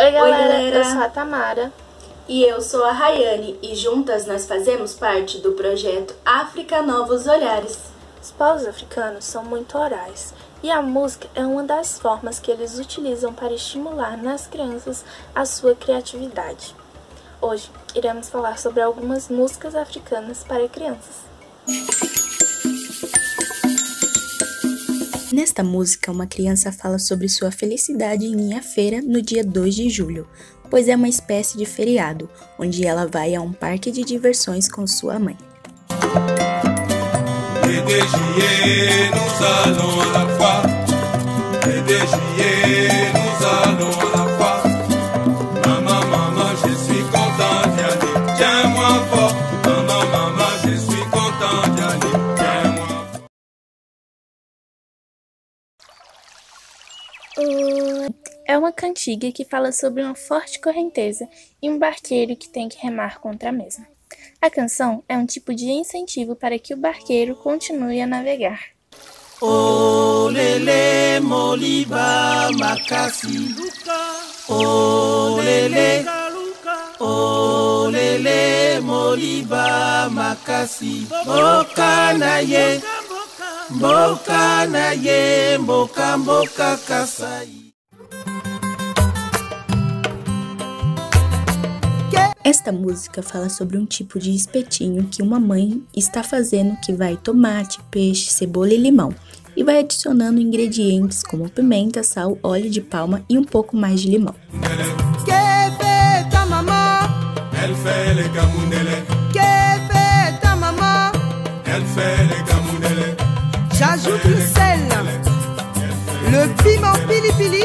Oi galera, Oi, galera. eu sou a Tamara. E eu sou a Rayane e juntas nós fazemos parte do projeto África Novos Olhares. Os povos africanos são muito orais e a música é uma das formas que eles utilizam para estimular nas crianças a sua criatividade. Hoje iremos falar sobre algumas músicas africanas para crianças. Nesta música, uma criança fala sobre sua felicidade em à feira no dia 2 de julho, pois é uma espécie de feriado, onde ela vai a um parque de diversões com sua mãe. É uma cantiga que fala sobre uma forte correnteza e um barqueiro que tem que remar contra a mesma. A canção é um tipo de incentivo para que o barqueiro continue a navegar. Olele moliba makasi Olele Olele moliba makasi Mboka na Mboka na ye Mboka mboka kasai. Esta música fala sobre um tipo de espetinho que uma mãe está fazendo que vai tomate, peixe, cebola e limão e vai adicionando ingredientes como pimenta, sal, óleo de palma e um pouco mais de limão. J'ajoute le sel Le piment pili pili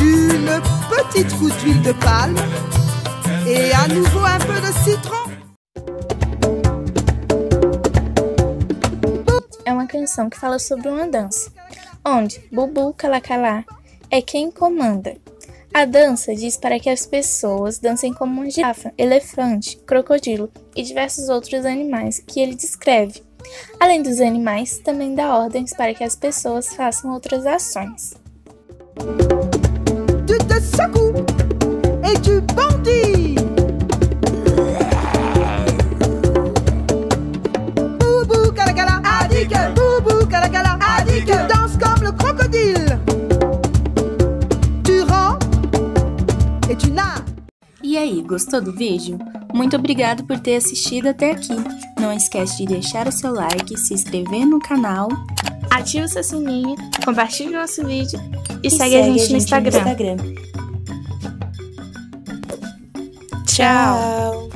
Une petite goutte d'huile de palme Et à nouveau un peu de citron É uma canção que fala sobre uma dança, onde Bubu Calacalá é quem comanda. A dança diz para que as pessoas dancem como um girafa, elefante, crocodilo e diversos outros animais que ele descreve. Além dos animais, também dá ordens para que as pessoas façam outras ações. E aí, gostou do vídeo? Muito obrigado por ter assistido até aqui. Não esquece de deixar o seu like, se inscrever no canal Ative o seu sininho, compartilhe o nosso vídeo e, e segue, a gente, no Instagram. Instagram. Tchau.